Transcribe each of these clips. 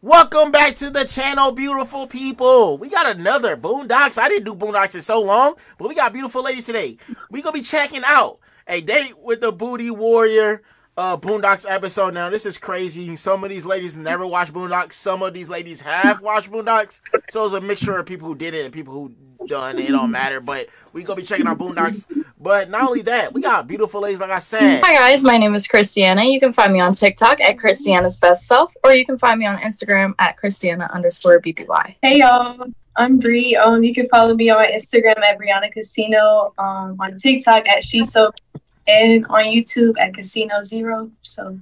Welcome back to the channel, beautiful people. We got another Boondocks. I didn't do Boondocks in so long, but we got beautiful ladies today. We gonna be checking out a date with the Booty Warrior uh Boondocks episode. Now this is crazy. Some of these ladies never watched Boondocks. Some of these ladies have watched Boondocks. So it's a mixture of people who did it and people who done it. It don't matter. But we gonna be checking out Boondocks. But not only that, we got beautiful ladies, like I said. Hi guys, my name is Kristianna. You can find me on TikTok at Kristianna's Best Self, or you can find me on Instagram at Kristianna underscore BBY. Hey y'all, I'm Bri. Um, you can follow me on Instagram at Brianna Cascino, um, on TikTok at She So, and on YouTube at Cascino Zero. So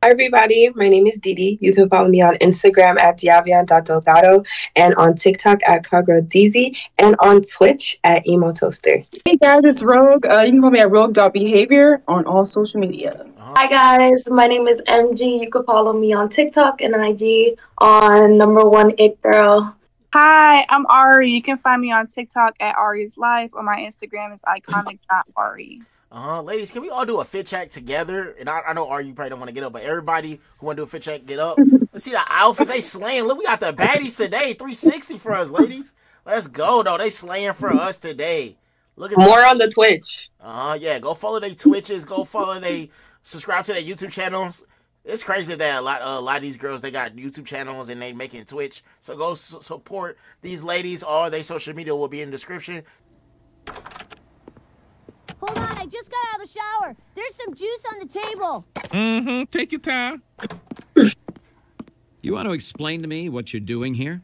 Hi, everybody. My name is Dede. You can follow me on Instagram at deaveon.delgado and on TikTok at CarGirlDZ and on Twitch at Emo Toaster. Hey guys, it's Rogue. Uh, you can follow me at Rogue.behavior on all social media. Uh-huh. Hi guys, my name is MG. You can follow me on TikTok and IG on number one it girl. Hi, I'm Arii. You can find me on TikTok at Ari's Life, or my Instagram is iconic.ari. Uh-huh. Ladies, can we all do a fit check together? And I, I know Arii, you probably don't want to get up, but everybody who want to do a fit check, get up. Let's see the outfit. They slaying. Look, we got the baddies today. 360 for us, ladies. Let's go, though. They slaying for us today. Look at More this. on the Twitch. Uh-huh, yeah. Go follow their Twitches. Go follow they subscribe to their YouTube channels. It's crazy that a lot, uh, a lot of these girls they got YouTube channels and they making Twitch. So go su- support these ladies. All their social media will be in the description. Hold on, I just got out of the shower. There's some juice on the table. Mm-hmm. Take your time. You want to explain to me what you're doing here?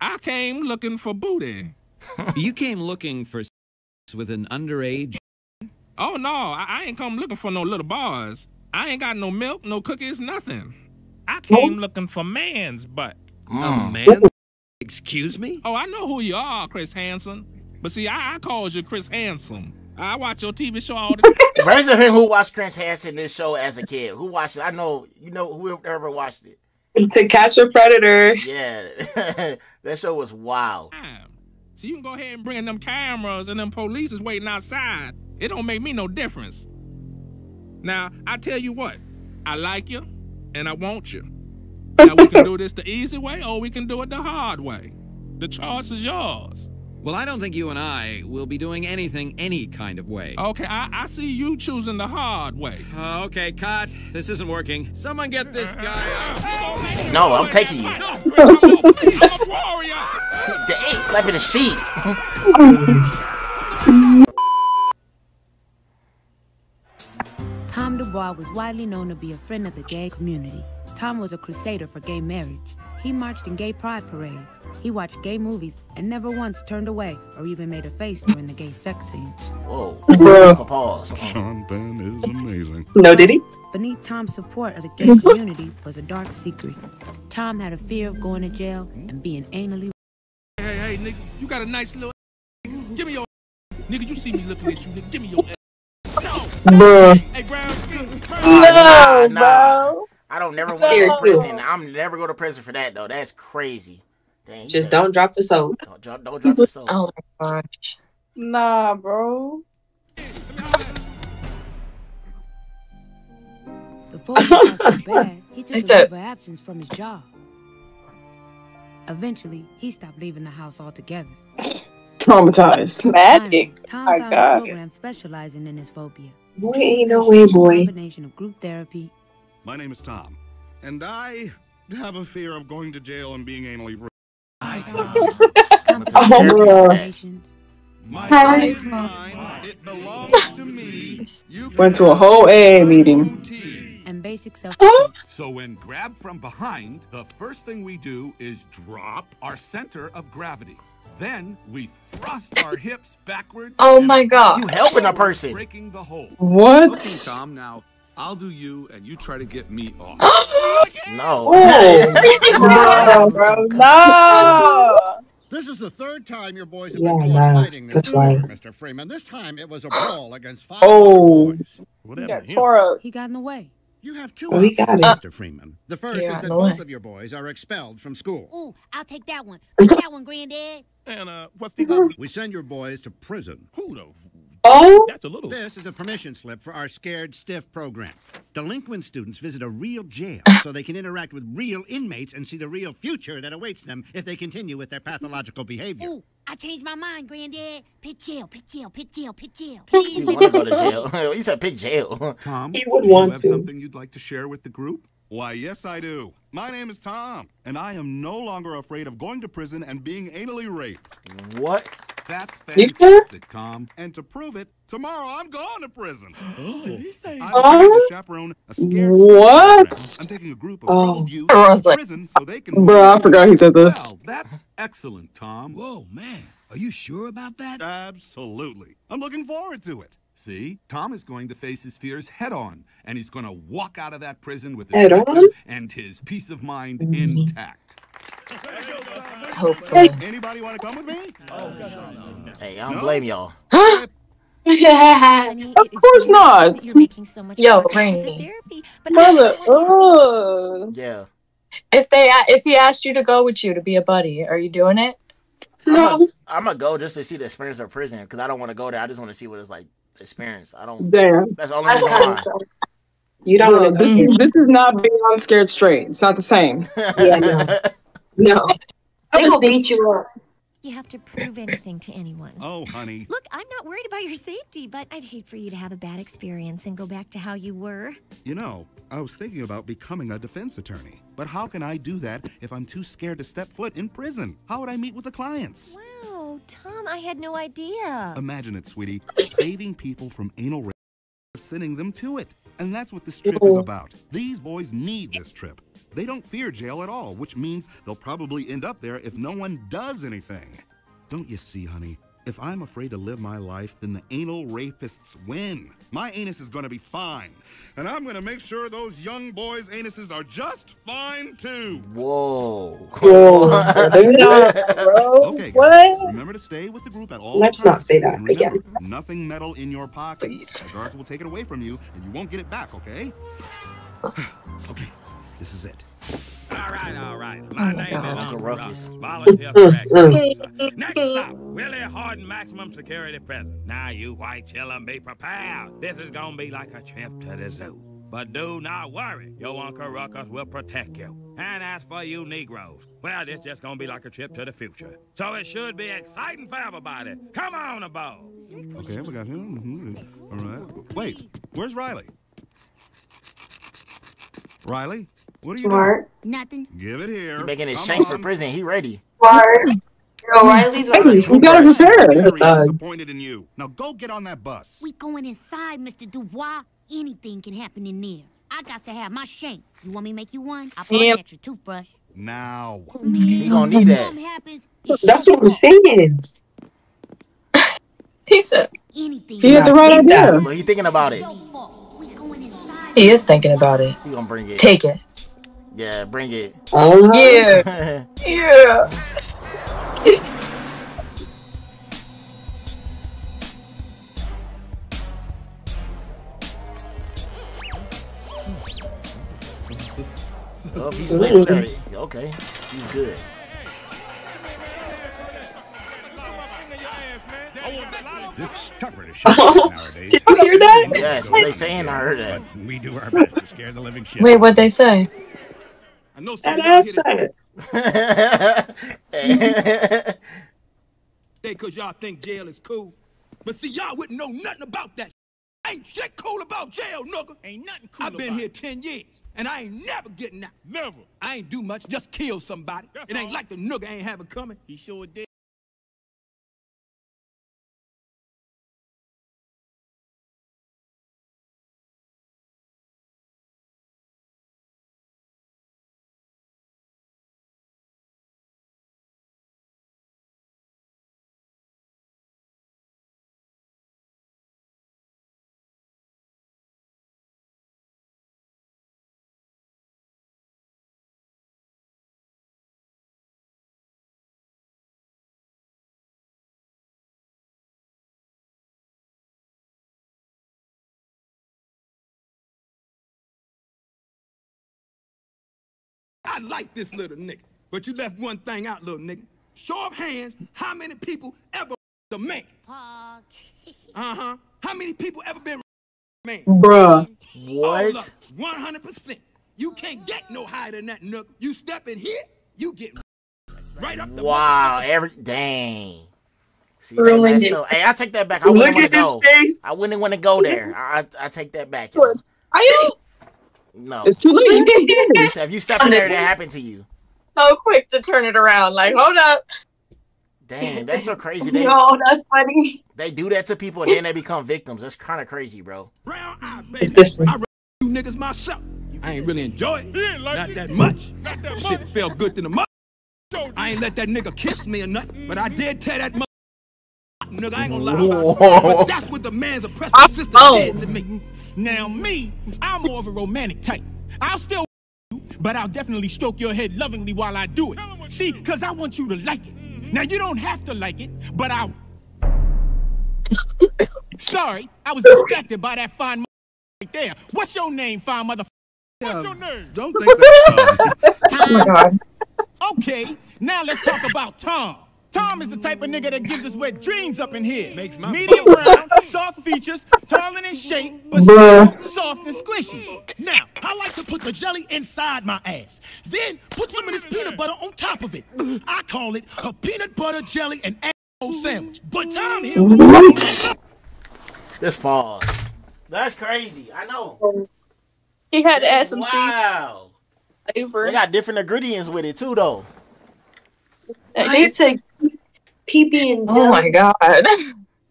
I came looking for booty. you came looking for s- with an underage. Oh no, I, I ain't come looking for no little bars. I ain't got no milk, no cookies, nothing. I came looking for man's butt. A man? Excuse me? Oh, I know who you are, Chris Hansen. But see, I, I calls you Chris Handsome. I watch your TV show all the time. Raise your hand who watched Chris Hansen this show as a kid. Who watched it? I know you know whoever watched it. To catch a predator. Yeah, that show was wild. So you can go ahead and bring in them cameras and them police is waiting outside. It don't make me no difference. Now, I tell you what, I like you and I want you. Now we can do this the easy way or we can do it the hard way. The choice is yours. Well, I don't think you and I will be doing anything any kind of way. Okay, I, I see you choosing the hard way. Uh, okay, cut. This isn't working. Someone get this uh, guy out. Uh, uh, no, I'm taking you. No, Chris, I'm no, please, I'm a warrior. Dang, left in the sheets. Tom Dubois was widely known to be a friend of the gay community. Tom was a crusader for gay marriage. He marched in gay pride parades. He watched gay movies and never once turned away or even made a face during the gay sex scenes. Whoa. Bruh. Pause. Sean Penn is amazing. No, did he? Beneath Tom's support of the gay community was a dark secret. Tom had a fear of going to jail and being anally Hey, hey, hey, nigga, you got a nice little nigga. Give me your nigga. You see me looking at you, nigga. Give me your no. Bruh. Hey, Brown. Nah, No, nah. bro. I don't never want scared to too. prison. I'm never go to prison for that though. That's crazy. Dang, Just better- don't drop the soap. don't, drop- don't drop the soap. Oh my gosh. Nah, bro. The phobia got so bad, he took He a said- leave of absence from his job. Eventually, he stopped leaving the house altogether. Traumatized. Magic. Tom My found God. a program specializing in his phobia. Boy, ain't no way, boy. combination of group therapy, My name is Tom, and I have a fear of going to jail and being anally raped. complex Oh, bruh. combinations, My Hi. body is mine. It belongs to me. You Went to a whole AA meeting. and basic self-defense. So when grabbed from behind, the first thing we do is drop our center of gravity. Then we thrust our hips backwards. Oh my god. You helping a person. Breaking the hold. What? Okay, Tom. Now I'll do you, and you try to get me off. No. Oh. No, bro. No. This is the third time your boys have Yeah, been nah, fighting this that's right. Mr. Freeman. This time it was a brawl against five Oh. other boys. You got tore up. He got in the way. You have two Oh, he got options, it. Mr. Freeman. The first Yeah, is that no both way. of your boys are expelled from school. Ooh, I'll take that one. Take that one, Granddad. And uh, what's the other? We send your boys to prison. Who the Oh, That's a little. This is a permission slip for our Scared Stiff program. Delinquent students visit a real jail so they can interact with real inmates and see the real future that awaits them if they continue with their pathological behavior. Ooh, I changed my mind, Granddad. Pick jail, pick jail, pick jail, pick jail. He Please. want to go to jail. he said pick jail. Tom, He would do you have to. something you'd like to share with the group? Why, yes, I do. My name is Tom, and I am no longer afraid of going to prison and being anally raped. What? That's You fantastic, Tom. And to prove it, tomorrow I'm going to prison. I've Huh? agreed to chaperone a scared What? I'm taking a group of Oh. troubled youth Everyone's to like, prison so they can. Bro, I forgot he said this. Well, that's excellent, Tom. Whoa, man. Are you sure about that? Absolutely. I'm looking forward to it. See, Tom is going to face his fears head on, and he's going to walk out of that prison with his Head on? and his peace of mind intact. Hopefully. Anybody want to come with me? Hey, I don't No? blame y'all. Honey, Of course not. You're making so much Yo, progress Rainy. therapy, but I Mother, just want you- ugh. Yeah. If they if he asked you to go with you to be a buddy, are you doing it? no. I'm gonna go just to see the experience of prison because I don't want to go there. I just want to see what it's like. The experience. I don't. Damn. That's the only That's reason kind why. You don't Bro, want to this, is, this is not being on scared straight. It's not the same. Yeah, no. No. They was will thinking- beat you up. You have to prove anything to anyone. Oh, honey. Look, I'm not worried about your safety, but I'd hate for you to have a bad experience and go back to how you were. You know, I was thinking about becoming a defense attorney. But how can I do that if I'm too scared to step foot in prison? How would I meet with the clients? Wow, Tom, I had no idea. Imagine it, sweetie. Saving people from anal rape, sending them to it. And that's what this trip is oh. about. These boys need this trip. They don't fear jail at all, which means they'll probably end up there if no one does anything. Don't you see, honey? If I'm afraid to live my life, then the anal rapists win. My anus is gonna be fine. And I'm gonna make sure those young boys' anuses are just fine too. Whoa. Cool. No, bro. Okay, guys, What? remember to stay with the group at all Let's times. not say that remember, again. nothing metal in your pockets. The guards will take it away from you, and you won't get it back, okay? okay, this is it. All right, all right. Oh My my name God. is Uncle Uncle Ruckus. Ruckus. Volunteer corrections. Next stop, Willie Horton Maximum Security Prison. Now, you white children, be prepared. This is gonna be like a trip to the zoo. But do not worry, your Uncle Ruckus will protect you. And as for you Negroes, well, this just gonna be like a trip to the future. So it should be exciting for everybody. Come on aboard. Okay, we got him. All right. Wait, where's Riley? Riley, what are you Smart. Nothing. Give it here. He making his Come shank for prison. He ready. Smart. Yo, Riley's Hey, like, you gotta prepare. Very Uh, disappointed in you. Now go get on that bus. We going inside, Mr. Dubois. Anything can happen in there. I got to have my shank. You want me to make you one? I brought Yep. an extra toothbrush. Now. Man, You gonna need that. happens, That's what I'm fault. saying. He said Anything. He had the right Need that. idea. But he thinking about it. Your fault. We going inside. he is thinking about it. He gonna bring it. Take it. Yeah, bring it. Uh-huh. Yeah. Yeah. oh, he slipped there. Okay, he's good. It's tougher to shoot nowadays. Did you hear that? Yeah, that's what they saying. I heard that. We do our best to scare the living shit. Wait, what'd they say? I know some That of y'all ass here fat. They cause y'all think jail is cool. But see, y'all wouldn't know nothing about that. Ain't shit cool about jail, nigga. Ain't nothing cool I've been here 10 years, and I ain't never getting out. Never. I ain't do much, just kill somebody. it ain't like the nigga ain't have it coming. He sure did. I like this little nigga. But you left one thing out, little nigga. Show of hands, how many people ever the man. Uh huh. How many people ever been man? Bruh. What? One hundred percent. You can't get no higher than that, nook. You step in here, you get right up the. Wow, every dang. See, that Ruined messed it. Hey, I take that back. I Look wouldn't want at to his go. face. I wouldn't want to go there. I, I, I take that back. Are you No. It's too late. You can't get it. if you step in there, that happened to you. so quick to turn it around? Like, hold up. Dang, that's so crazy. They, No, that's funny. they do that to people and then they become victims. That's kind of crazy, bro. It's this I you niggas myself. I ain't really enjoy it. Not that much. Shit felt good to the mother. I ain't let that nigga kiss me or nothing, but I did tell that mother. Nigga, I ain't gonna lie about it. But that's what the man's oppressive sister did to me. Now, me, I'm more of a romantic type. I'll still you, but I'll definitely stroke your head lovingly while I do it. See, because I want you to like it. Mm-hmm. Now, you don't have to like it, but I. Will. Sorry, I was distracted by that fine right there. What's your name, fine mother? What's your name? Don't think that's Oh my god. Okay, now let's talk about Tom. Tom is the type of nigga that gives us wet dreams up in here. Makes my medium brown, soft features, tall and in shape, but still soft and squishy. Now, I like to put the jelly inside my ass. Then put some of this peanut butter on top of it. I call it a peanut butter jelly and asshole sandwich. But Tom here. This falls. That's crazy. I know. He had to add some Wow. flavor. They got different ingredients with it too, though. I said PB and Oh my god.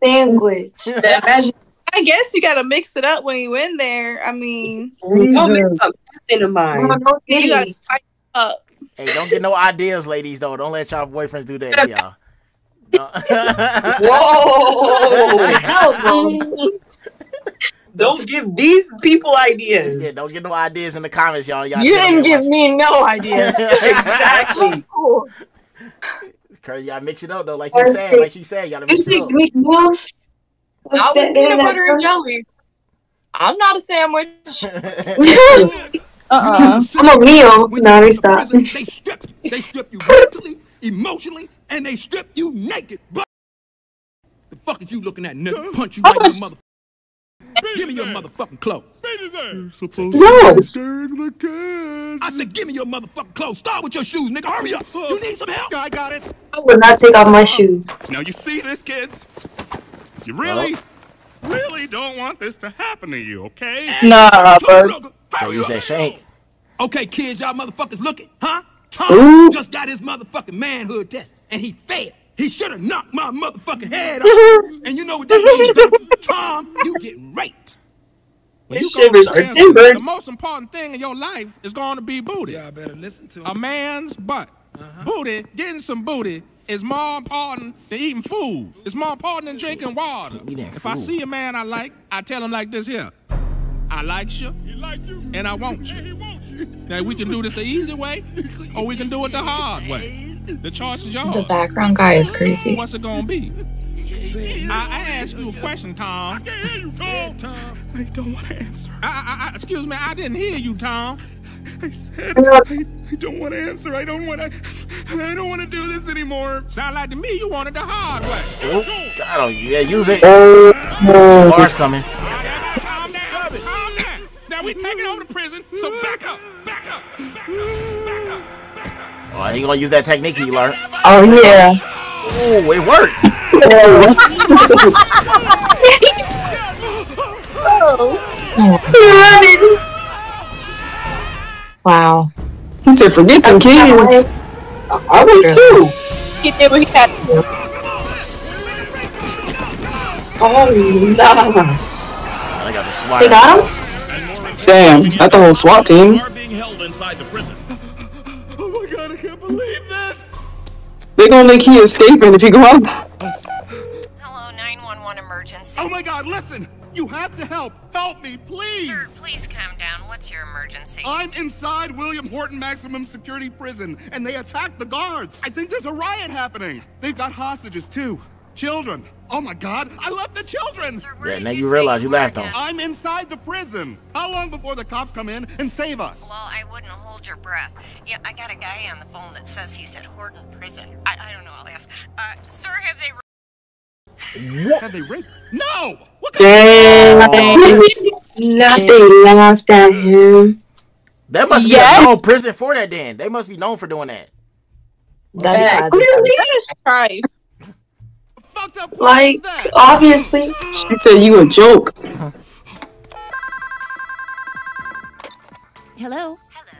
sandwich. I guess you gotta mix it up when you in there. I mean, Don't mix up nothing of mine. you gotta spice up. Hey, don't get no ideas, ladies. Though, don't let y'all boyfriends do that, y'all. Whoa! Don't give these people ideas. Yeah, don't get no ideas in the comments, y'all. y'all You didn't give me no ideas. exactly. Cool. watch- Crazy, y'all mix it up though, like you said, like she said, y'all gotta mix it up. McDonald's. Not with peanut butter and jelly. I'm not a sandwich. Uh-uh. I'm a meal. No, you they go to stop. prison, They strip you. They strip you mentally, emotionally, and they strip you naked. But the fuck is you looking at, nigga? Punch you right in your mother. Give me your motherfucking clothes. Supposed No. to be scared the kids. I said, give me your motherfucking clothes. Start with your shoes, nigga. Hurry up. You need some help. I got it. I would not take off my shoes. Now you see this, kids? You really, really don't want this to happen to you, okay? Nah, bud. Don't use that shank. Okay, kids, y'all motherfuckers looking, huh? Tom just got his motherfucking manhood test, and he failed. He should have knocked my motherfucking head off. and you know what that means. Tom, you get raped. When His you go shivers to are prison, timbers. The most important thing in your life is going to be booty. Y'all better listen to A man's butt. Uh-huh. Booty, getting some booty is more important than eating food. It's more important than drinking water. If I see a man I like, I tell him like this here. I like you, and I want you. Now we can do this the easy way, or we can do it the hard way. The choice is yours. The background guy is crazy. What's it gonna be? I, I asked you a question, Tom. I can't hear you, Tom. I don't want to answer. I, I, I, excuse me, I didn't hear you, Tom. I said I, I don't want to answer. I don't want to. I don't want to do this anymore. Sound like to me you wanted the hard way. Oh, I don't. Yeah, use it. Oh, Bars coming. Calm down, calm down. Now we taking over the prison, so back up, back up, back up, back up. Oh, he gonna use that technique he learned. Oh yeah. Oh, it worked. Wow. He said, forget them kids. I would too. He did what he had to do. Oh, nah. I got the SWAT. They got him? Damn, not the whole SWAT team. are being held inside the prison. Oh my god! I can't believe this. They gonna think he escaping if he go out. Oh, Hello, 911 emergency. Oh my god! Listen, you have to help. Help me, please. Sir, please calm down. What's your emergency? I'm inside William Horton Maximum Security Prison, and they attacked the guards. I think there's a riot happening. They've got hostages too. Children. Oh my god, I left the children! Sir, Yeah, now you you realize you were laughed on again? I'm inside the prison. How long before the cops come in and save us? Well, I wouldn't hold your breath. Yeah, I got a guy on the phone that says he's at Horton Prison. I, I don't know, I'll ask. Uh, sir, have they Have they raped? No! Dang. Not they laughed at him. That must be Yes. a known prison for that. Then they must be known for doing that. That's how Right. Like, obviously. He said you a joke. Hello? Hello.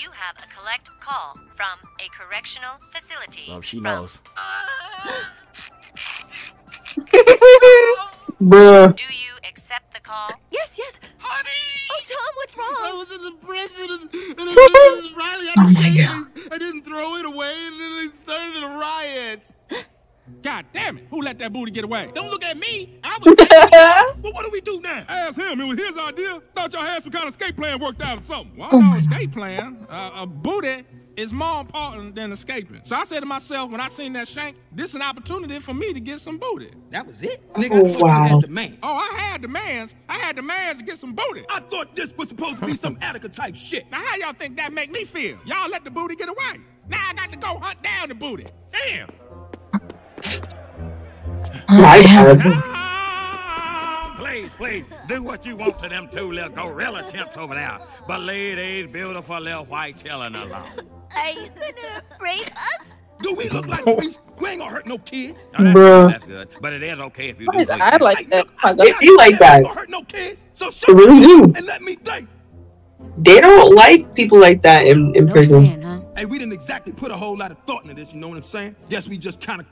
You have a collect call from a correctional facility. Oh, she knows. Uh, Bruh. Do you accept the call? Yes, yes. Honey! Oh, Tom, what's wrong? I was in the prison and, and Mrs. Riley had Oh to my God. I didn't throw it away and then it started a riot. God damn it! Who let that booty get away? Don't look at me. I was saying, well, what do we do now? Ask him. It was his idea. Thought y'all had some kind of escape plan worked out or something. Well, no escape plan. Uh, a booty is more important than escaping. So I said to myself, when I seen that shank, this is an opportunity for me to get some booty. That was it? Nigga, Oh, wow. Man. Oh, I had demands. I had demands to get some booty. I thought this was supposed to be some Attica type shit. Now, how y'all think that make me feel? Y'all let the booty get away. Now I got to go hunt down the booty. Damn. My God. Ah. Please, please, do what you want to them two little gorilla chimps over there. But leave these beautiful little white children alone. Are you gonna rape us? Do we look like oh. priests? We ain't gonna hurt no kids. No, that's Bruh. good, That's good. But it is okay if you Why do. is think I like that? Oh my They God. be like that. Don't hurt no kids. So shut really do. and let me think. They don't like people like that in, in prisons. Hey, we didn't exactly put a whole lot of thought into this, you know what I'm saying? Guess we just kind of,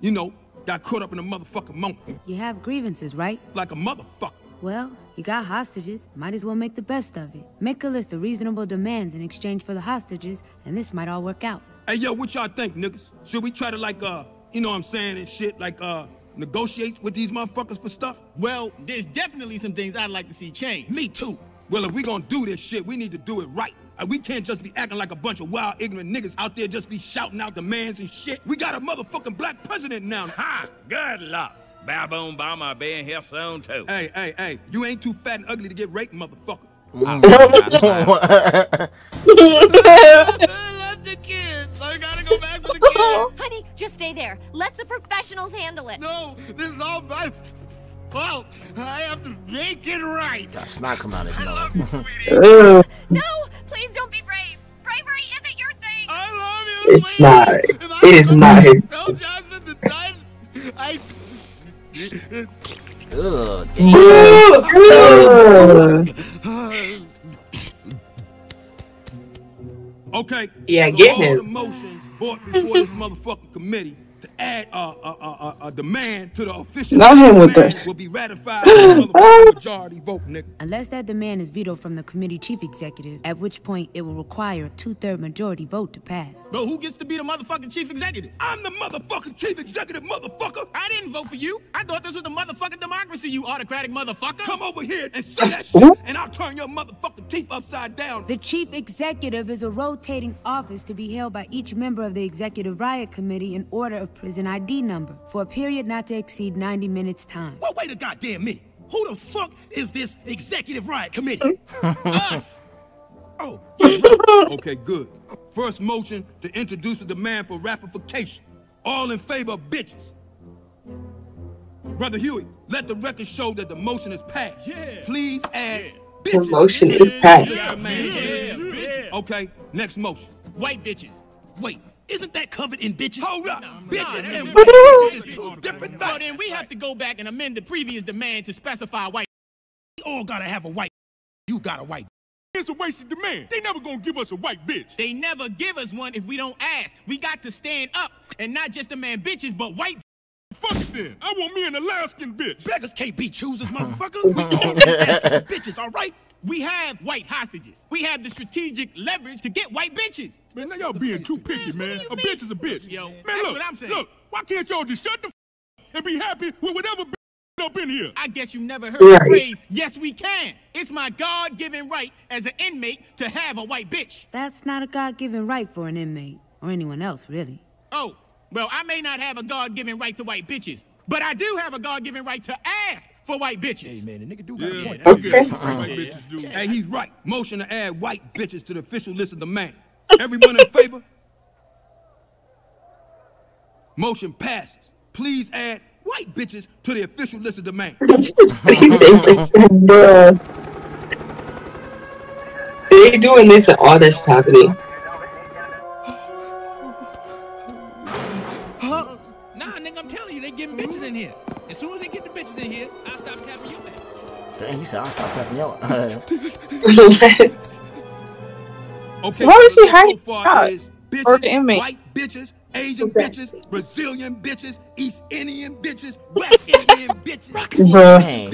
you know, got caught up in a motherfucking moment. You have grievances, right? Like a motherfucker. Well, you got hostages. Might as well make the best of it. Make a list of reasonable demands in exchange for the hostages, and this might all work out. Hey, yo, what y'all think, niggas? Should we try to, like, uh, you know what I'm saying, and shit, like, uh, negotiate with these motherfuckers for stuff? Well, there's definitely some things I'd like to see change. Me too. Well, if we gonna do this shit, we need to do it right. Uh, we can't just be acting like a bunch of wild, ignorant niggas out there just be shouting out demands and shit. We got a motherfucking black president now. Ha! Good luck. Baboon Bomber being here soon, too. Hey, hey, hey, you ain't too fat and ugly to get raped, motherfucker. Honey, just stay there. Let the professionals handle it. No, this is all my fault. I have to make it right. Got snot coming out his nose. Ugh. No, please don't be brave. Bravery isn't your thing. I love you. It's not. It is not his. Tell Jazmine to die. I. Ugh. Okay. Yeah, so get all him. the motions brought before this motherfucking committee to add a, a, a, a, a demand to the official Not him with that. will be ratified by the majority vote, nigga. Unless that demand is vetoed from the committee chief executive, at which point it will require a two-third majority vote to pass. But who gets to be the motherfucking chief executive? I'm the motherfucking chief executive, motherfucker. I didn't vote for you. I thought this was the motherfucking democracy, you autocratic motherfucker. Come over here and say that shit, and I'll turn your motherfucking teeth upside down. The chief executive is a rotating office to be held by each member of the executive riot committee in order of prison ID number for a period not to exceed 90 minutes time. Well, wait a goddamn minute. Who the fuck is this executive riot committee? Mm. Us. Oh, okay, good. First motion to introduce a demand for ratification. All in favor of bitches. Brother Huey, let the record show that the motion is passed. Yeah. Please add The bitches. motion is to the passed. demand. Yeah, bitches. Okay, next motion. White bitches. Wait, isn't that covered in bitches? Hold up. bitches and that's white bitches bitches is two different Well, things. then we have to go back and amend the previous demand to specify white. We all gotta have a white. You got a white. It's a wasted demand. They never gonna give us a white bitch. They never give us one if we don't ask. We got to stand up and not just demand bitches, but white. Fuck it then. I want me an Alaskan bitch. Beggars can't be choosers, motherfucker. We all ask for bitches, all right? We have white hostages. We have the strategic leverage to get white bitches. Man, now y'all being too picky, man. A bitch is a bitch. Yo, man, that's look, what I'm saying. Look, why can't y'all just shut the f- and be happy with whatever bitch up in here? I guess you never heard the phrase, yes, we can. It's my God given right as an inmate to have a white bitch. That's not a God-given right for an inmate, or anyone else, really. Oh, well, I may not have a God given right to white bitches, but I do have a God given right to ask for white bitches. Hey, man, the nigga do got a point. Okay. White bitches do. Hey, he's right. Motion to add white bitches to the official list of demand. Everyone in favor? Motion passes. Please add white bitches to the official list of demands. Bruh. They doing this and all this is happening. Nah, nigga, I'm telling you, they getting bitches in here. As soon as they get the bitches in here, I'll Dang, he said, I'll stop tapping y'all. Okay, Why was so he so hiding far out? is Or the bitches, inmate? white bitches, Asian bitches, Brazilian bitches, East Indian bitches, West Indian bitches, Bruh. Dang,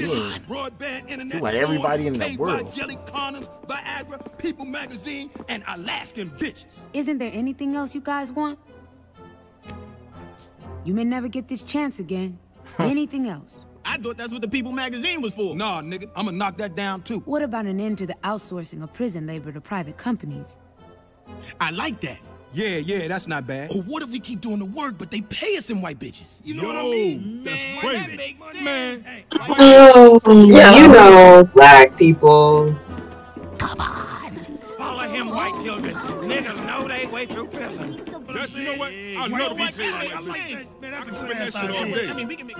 broadband internet, You want everybody in the world. jelly condoms, Viagra, People magazine, and Alaskan bitches. Isn't there anything else you guys want? You may never get this chance again. anything else? I thought that's what the People magazine was for. Nah, nigga, I'ma knock that down too. What about an end to the outsourcing of prison labor to private companies? I like that. Yeah, yeah, that's not bad. Or what if we keep doing the work, but they pay us in white bitches? You know what I mean? That's crazy. That Man, Oh, you know, black people. Follow him, white children. Niggas know they way through prison. That's, you know what? I'll Well, never be what- treated man, like this. man, that's a I'm good that ass shit idea. I mean, we can make.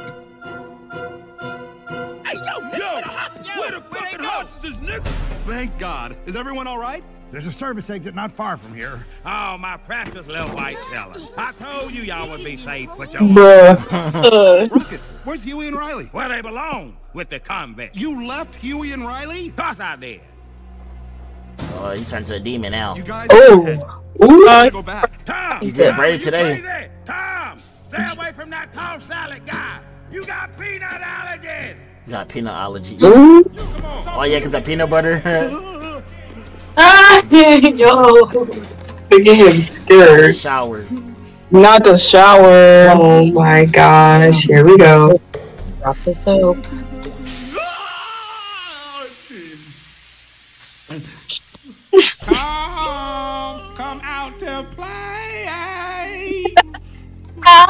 Hey, yo, nigga, where the hostages? Where the fucking hostages, nigga? Thank God. Is everyone all right? There's a service exit not far from here. Oh, my precious little white fella. I told you y'all would be safe with your Bruh. Ruckus, where's Huey and Riley? Where they belong, with the convict. You left Huey and Riley? Cause I did. Oh, he turned to a demon now. You guys Oh. Ooh. go back. Tom! He said Tom, brave today. crazy? Tom! Stay away from that tall salad guy. You got peanut allergies. You got peanut allergies. Ooh. Oh, yeah, because that peanut butter. Ah, yo. Look at him scared. Shower. Not the shower. Oh my gosh. Here we go. Drop the soap. Come, come out to play.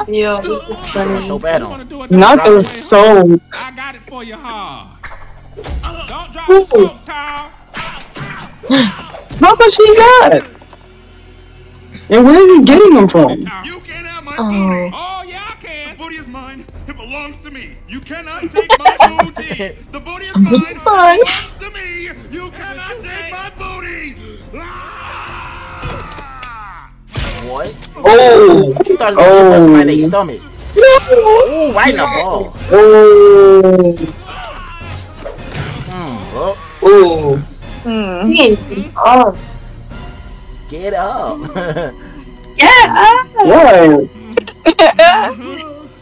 Yo, this is funny. so bad on. wanna do it? Not the it. soap. I got it for you hard. Don't drop the soap, Tom. How much he got? And where is he getting them from? You can't have my Oh. Oh, yeah, I can. The booty is mine. It belongs to me. You cannot take my booty. The booty is mine. It belongs to me. You cannot take my booty. What? Oh. You thought it was gonna Oh. somebody in their stomach. Ooh, right in the ball. Oh. Mm, oh, Oh. Hmm. He ain't beat off. get up. Yeah. What?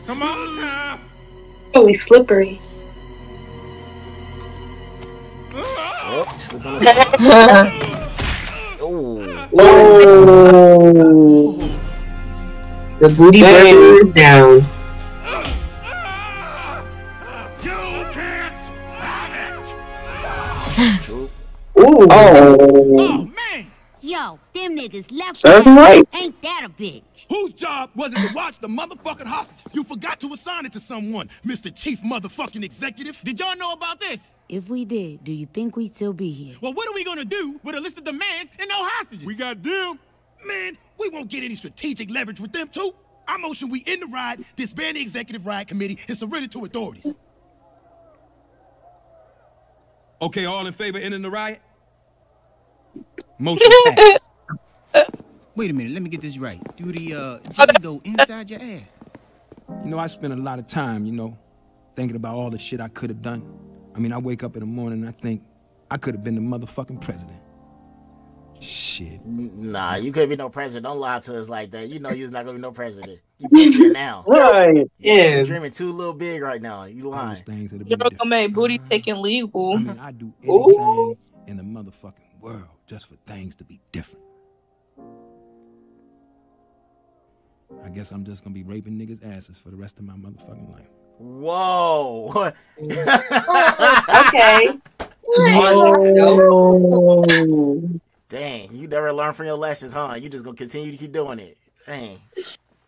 Come on, Tom. Really slippery. oh, you slipped on the Ooh. Oh. The booty Dang. burger is down. You can't have it. True. Ooh. Oh. Oh, man! Yo, them niggas left Serve right. Ain't that a bitch? Whose job was it to watch the motherfucking hostage? You forgot to assign it to someone, Mr. Chief Motherfucking Executive. Did y'all know about this? If we did, do you think we'd still be here? Well, what are we gonna do with a list of demands and no hostages? We got them. Man, we won't get any strategic leverage with them, too. I motion we end the ride, disband the executive riot committee, and surrender to authorities. Okay, all in favor ending the riot? Motion passed. Wait a minute, let me get this right. Do the uh jelly go inside your ass? You know, I spend a lot of time, you know, thinking about all the shit I could have done. I mean, I wake up in the morning and I think I could have been the motherfucking president. Shit. Nah, you couldn't be no president. Don't lie to us like that. You know you was not gonna be no president. You picture it now. Right. Yeah. You're dreaming too little big right now. You All those lying. things that have You're been gonna make booty taking legal. I mean, I do anything in the motherfucking world just for things to be different. I guess I'm just gonna be raping niggas' asses for the rest of my motherfucking life. Whoa. Okay. Oh. Dang, you never learn from your lessons, huh? You just gonna continue to keep doing it. Dang.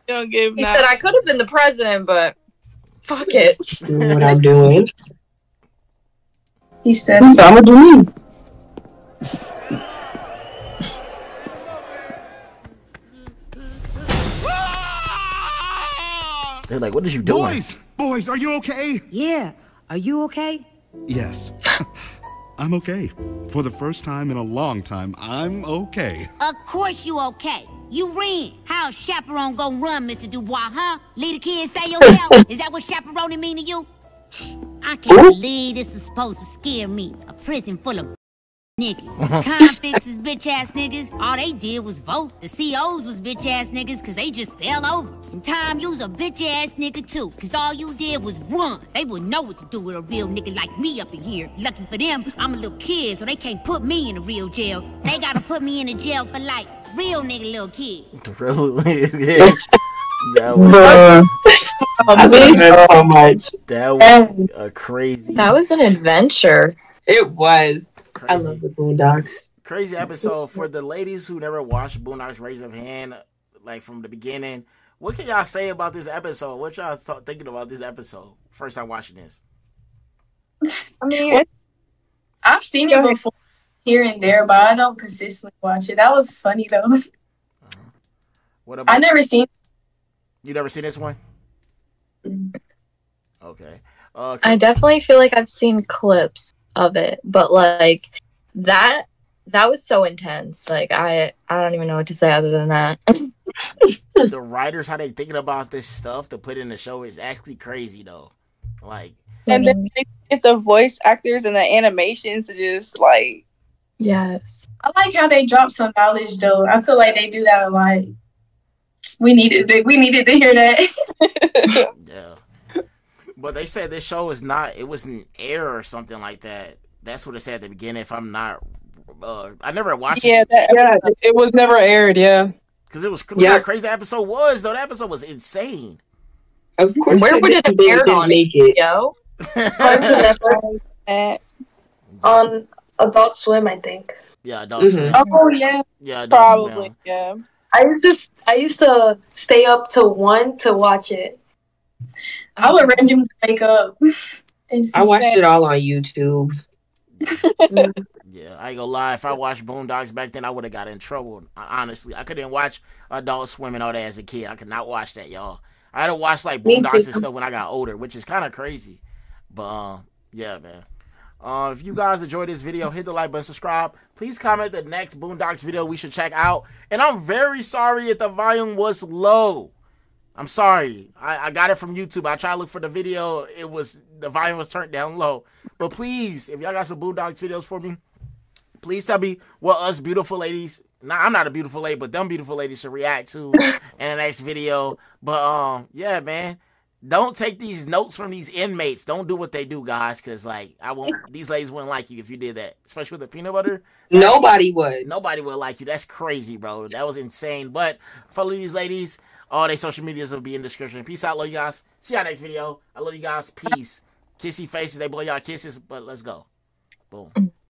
Don't give He that. said I could have been the president, but fuck it. You know what I'm doing? He said, So I'm gonna do me. They're like, what is you doing? Boys, boys, are you okay? Yeah. Are you okay? Yes. I'm okay. For the first time in a long time, I'm okay. Of course you okay. You ran. How chaperone gonna run, Mr. Dubois, huh? Leave the kids say yourself? is that what chaperoning mean to you? I can't believe this is supposed to scare me. A prison full of niggas. Convicts is bitch ass niggas. All they did was vote. The COs was bitch ass niggas cause they just fell over. And Tom, you was a bitch ass nigga too. Cause all you did was run. They wouldn't know what to do with a real nigga like me up in here. Lucky for them, I'm a little kid, so they can't put me in a real jail. They gotta put me in a jail for like real nigga little kid. Really? yeah. That was, I miss it so much. that was a crazy. That was an adventure. It was. I love the Boondocks. crazy episode for the ladies who never watched Boondocks. Raise of hand, like from the beginning. What can y'all say about this episode? What y'all th- thinking about this episode? First time watching this. I mean, I've seen it before here and there, but I don't consistently watch it. That was funny though. What about I never seen. you? Never seen this one? Okay. Uh, I definitely feel like I've seen clips of it, but like that that was so intense. Like I I don't even know what to say other than that. the writers how they thinking about this stuff to put in the show is actually crazy though. Like And then mm-hmm. they get the voice actors and the animations to just like yes. I like how they drop some knowledge though. I feel like they do that a lot. We needed to, we needed to hear that. yeah. But they said this show is not it was an error or something like that. That's what it said at the beginning if I'm not uh I never watched Yeah, it. that, yeah, it was never aired. Yeah, Because it was Yeah. how crazy that episode was, though. That episode was insane. Of course, Where would it didn't- have aired didn't on make it. Yo? On Adult Swim, I think. Yeah, Adult Mm-hmm. Swim. oh yeah, Yeah, Adult probably Swim. yeah. I used to I used to stay up to one to watch it. I would randomly wake up. I watched it all on YouTube. Yeah, I ain't gonna lie. If I watched Boondocks back then, I would have got in trouble. Honestly, I couldn't watch Adult Swim and all that as a kid. I could not watch that, y'all. I had to watch like Boondocks and stuff when I got older, which is kind of crazy. But uh, yeah, man. Uh, if you guys enjoyed this video, hit the like button, subscribe. Please comment the next Boondocks video we should check out. And I'm very sorry if the volume was low. I'm sorry. I, I got it from YouTube. I tried to look for the video. It was the volume was turned down low. But please, if y'all got some Boondocks videos for me, please tell me what us beautiful ladies. Nah, I'm not a beautiful lady, but them beautiful ladies should react to in the next video. But um, yeah, man. Don't take these notes from these inmates. Don't do what they do, guys, because like I won't. These ladies wouldn't like you if you did that, especially with the peanut butter. Nobody would. Nobody would like you. That's crazy, bro. That was insane. But follow these ladies. All their social medias will be in the description. Peace out, love you guys. See y'all next video. I love you guys. Peace. Kissy faces. They blow y'all kisses, but let's go. Boom.